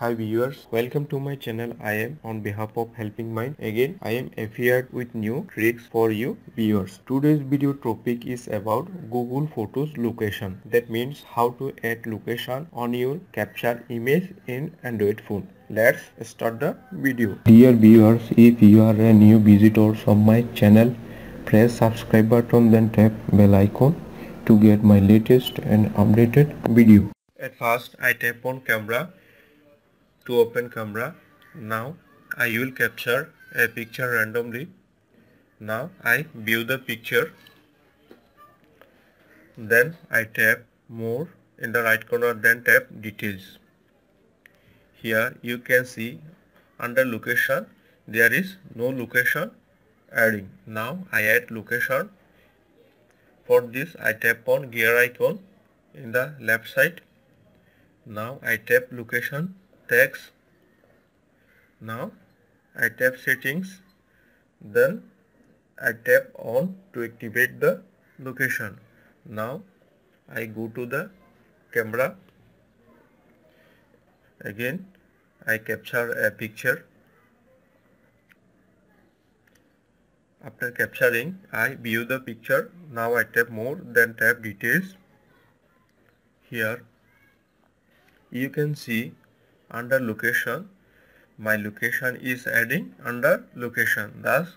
Hi viewers, welcome to my channel. I am on behalf of Helping Mind. Again, I am appeared with new tricks for you viewers. Today's video topic is about Google Photos location. That means how to add location on your capture image in Android phone. Let's start the video. Dear viewers, if you are a new visitor of my channel, press subscribe button then tap bell icon to get my latest and updated video. At first, I tap on camera to open camera. Now I will capture a picture randomly. Now I view the picture. Then I tap more in the right corner then tap details. Here you can see under location there is no location adding. Now I add location. For this I tap on gear icon in the left side. Now I tap location tags. Now I tap settings. Then I tap on to activate the location. Now I go to the camera. Again I capture a picture. After capturing I view the picture. Now I tap more then tap details. Here you can see under location. My location is adding under location. Thus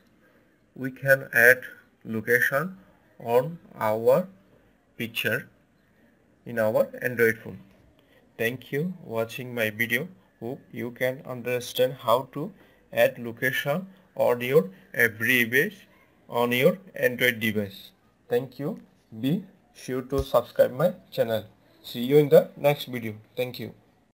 we can add location on our picture in our android phone. Thank you watching my video. Hope you can understand how to add location on your every image on your android device. Thank you. Be sure to subscribe my channel. See you in the next video. Thank you